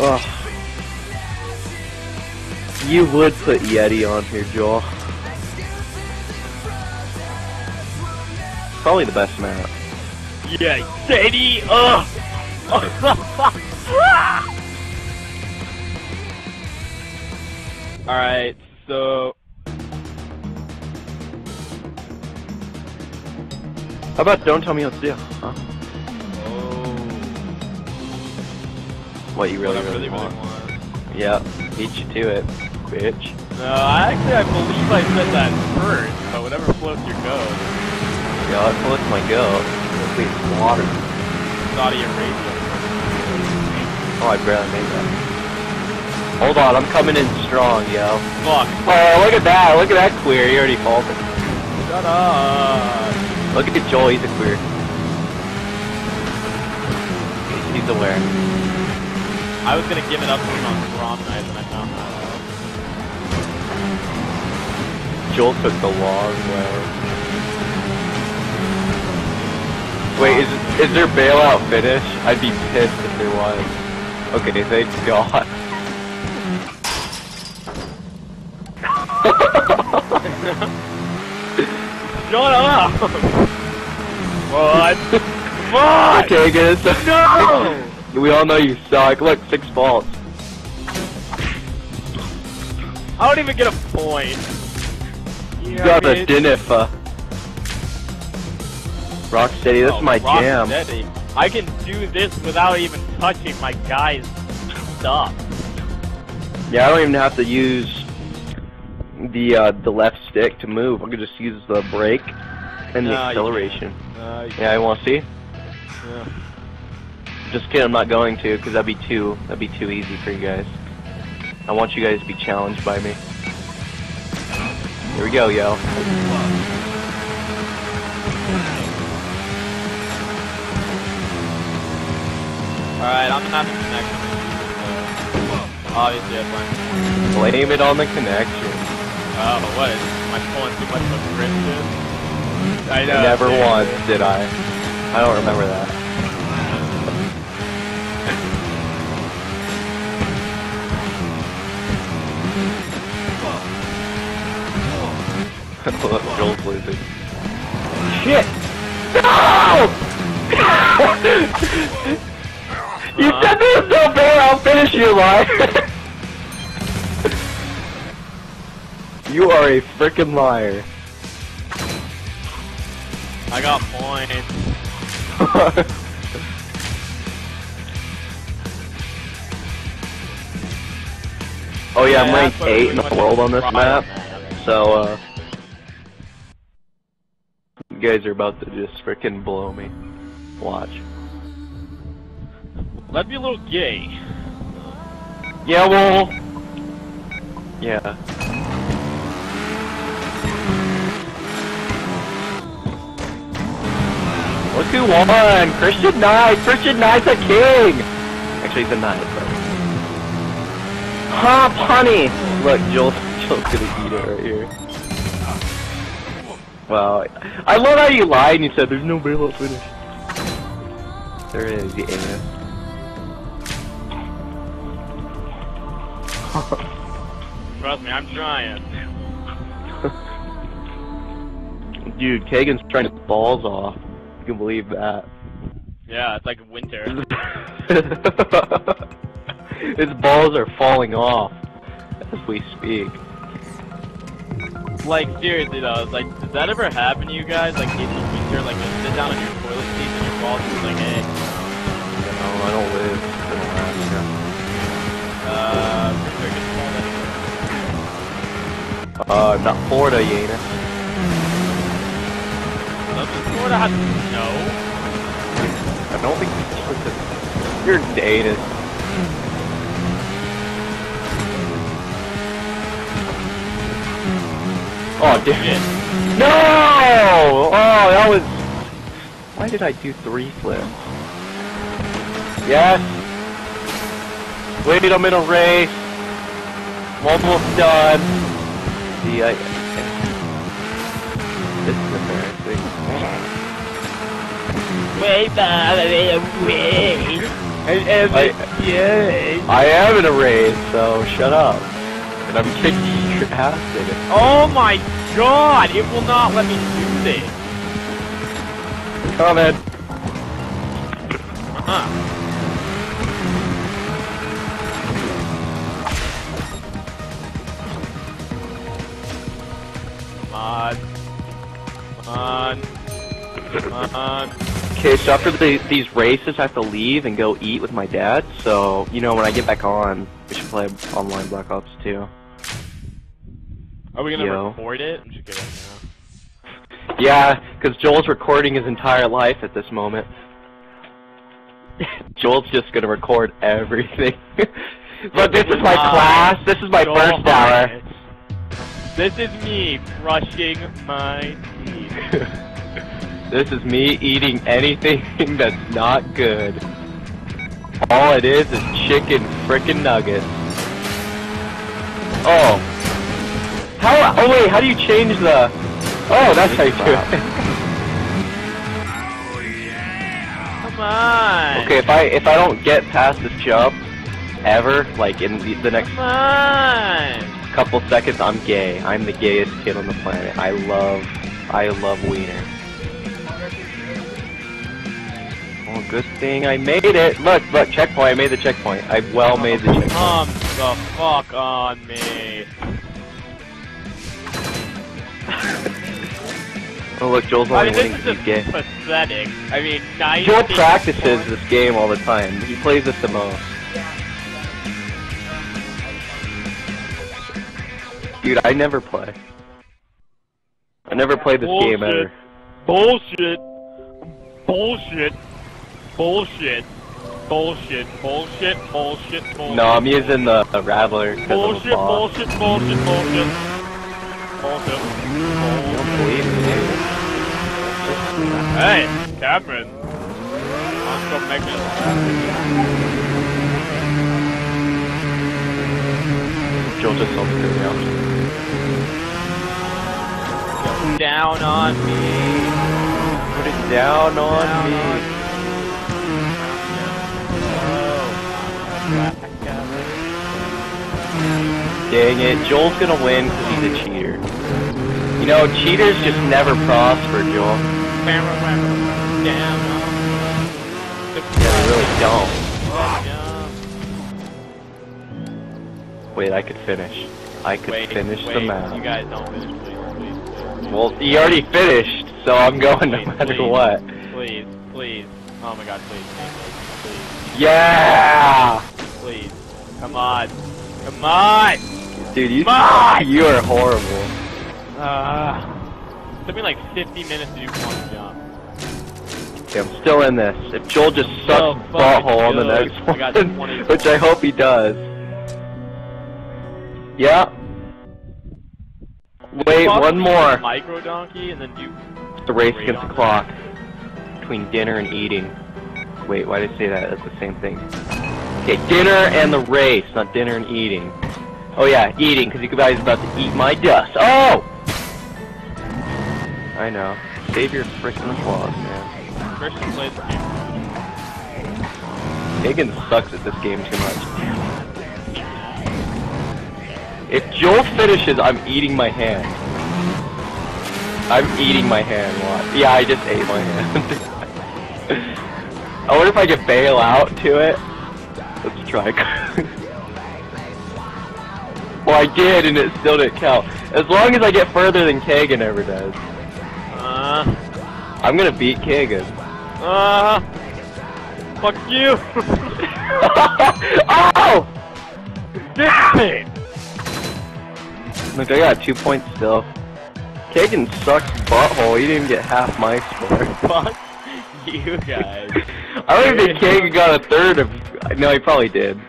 Oh. You would put Yeti on here, Joel. Probably the best map. Yeah, Sadie! Ugh! Alright, so... How about don't tell me what to do? Huh? What you really, what really, really, really want. want. Yeah, beat you to it, bitch. No, I actually, I believe I said that first, but whatever floats your boat. Yeah, that's what's my goat. Please, water. Saudi Arabia. Oh, I barely made that. Hold on, I'm coming in strong, yo. Fuck. Oh, look at that, look at that queer, he already faltered. Shut up. Look at Joel, he's a queer. He's aware. I was gonna give it up to him on prom night when I found that out. Joel took the long way. Wait, is is there bailout finish? I'd be pissed if there was. Okay, thank God. Shut up! what? What? okay, good. No! We all know you suck. Look, six faults. I don't even get a point. You got a DNF. Rocksteady, this Oh, is my jam. Rocksteady. I can do this without even touching my guy's stuff. Yeah, I don't even have to use the uh, the left stick to move. I can just use the brake and the you acceleration. Uh, Yeah, I want to see. yeah. Just kidding, I'm not going to, because that'd be too that'd be too easy for you guys. I want you guys to be challenged by me. Here we go, yo. Alright, I'm having connection issues, so obviously that's fine. Blame it on the connection. Oh, what? Am I pulling too much of a Christian? I know. Never dude. once did I. I don't remember that. Look, Joel's losing. Shit! No! you said this was so fair, I'll finish you, liar! you are a freaking liar. I got points. oh yeah, I'm Yeah, ranked 8 in the world on this map, so uh... You guys are about to just freaking blow me. Watch. That'd be a little gay. Yeah, well... Yeah. Look who won! Christian Knight! Christian Knight's a king! Actually, he's a knight, but... Huh, honey! Look, Joel, Joel's gonna eat it right here. Wow. I love how you lied and you said there's no bailout finish. There is, you anus. Trust me, I'm trying. Dude, Kagan's trying to balls off. You can believe that. Yeah, it's like winter. His balls are falling off as we speak. Like seriously though, like does that ever happen to you guys? Like in the winter, like you sit down on your toilet seat and your balls just like, hey, No, I don't live in Alaska. uh, winter gets cold anyway. Uh, not Florida, Yana. Does Florida have snow? I don't think it's You're dated. Oh, damn it. No! Oh, that was... Why did I do three flips? Yes! Wait, I'm in a race! Almost done! See, I... This is embarrassing. away, Bob. Away. And I- yes. I am in a raid, so shut up. And I'm kicking your ass in it. Oh my god! It will not let me do this. Comment. Uh-huh. Come on. Come on. Come on. Okay, so after the, these races, I have to leave and go eat with my dad. So, you know, when I get back on, we should play online Black Ops 2. Are we gonna Yo. record it? I'm just kidding. No. Yeah, because Joel's recording his entire life at this moment. Joel's just gonna record everything. but this is my class. This is my Joel first hour. This is me brushing my teeth. this is me eating anything that's not good. All it is is chicken frickin' nuggets. Oh. How? Oh wait, how do you change the? Oh, that's how you do it. Come on. Okay, if I if I don't get past this jump ever, like in the, the next couple seconds, I'm gay. I'm the gayest kid on the planet. I love I love wiener. Oh, good thing I made it. Look, look, checkpoint. I made the checkpoint. I well made the checkpoint. Come the fuck on me. Oh, look, Joel's I only mean, winning this is 'cause he's gay. pathetic. I mean, 90 Joel practices this game all the time. He plays this the most. Dude, I never play. I never played this game ever. Bullshit. Bullshit. Bullshit. Bullshit. Bullshit. Bullshit. Bullshit. No, I'm using the, the Rattler because I'm a Bullshit. Bullshit. Bullshit. Bullshit. Bullshit. You don't believe me? Hey, Cameron. Let's go make this. Joel just sold me out. Down on me. Put it down on Down me. on Oh. Dang it, Joel's gonna win because he's a cheater. You know, cheaters just never prosper, Joel. Down on the Yeah, they really don't. Wait, I could finish. I could Wait, finish wait, the You map. guys don't finish, please, please, please. Well, you already finished, so I'm going no matter what. Please, please. Oh my god, please, please, Yeah! please. Come on. Come on! Dude, you, Come on! you are horrible. Uh, took me like 50 minutes to do one jump. Okay, I'm still in this. If Joel just sucks fucking butthole on the next one, 20 which I hope he does. Yeah. Wait, one more. Micro donkey and then do. The race against the clock. Between dinner and eating. Wait, why did I say that? That's the same thing. Okay, dinner and the race, not dinner and eating. Oh yeah, eating, because you guys about to eat my dust. Oh! I know. Save your frickin' applause, man. Christian plays the game. Higgins sucks at this game too much. If Joel finishes, I'm eating my hand. I'm eating my hand. What? Yeah, I just ate my hand. I wonder if I could bail out to it. Let's try. well, I did, and it still didn't count. As long as I get further than Kagan ever does. I'm gonna beat Kagan. uh, fuck you! oh! Damn it! Look, I got two points still. Kagan sucks butthole. He didn't even get half my score. Fuck you guys. I don't even think Kagan got a third of. No, he probably did.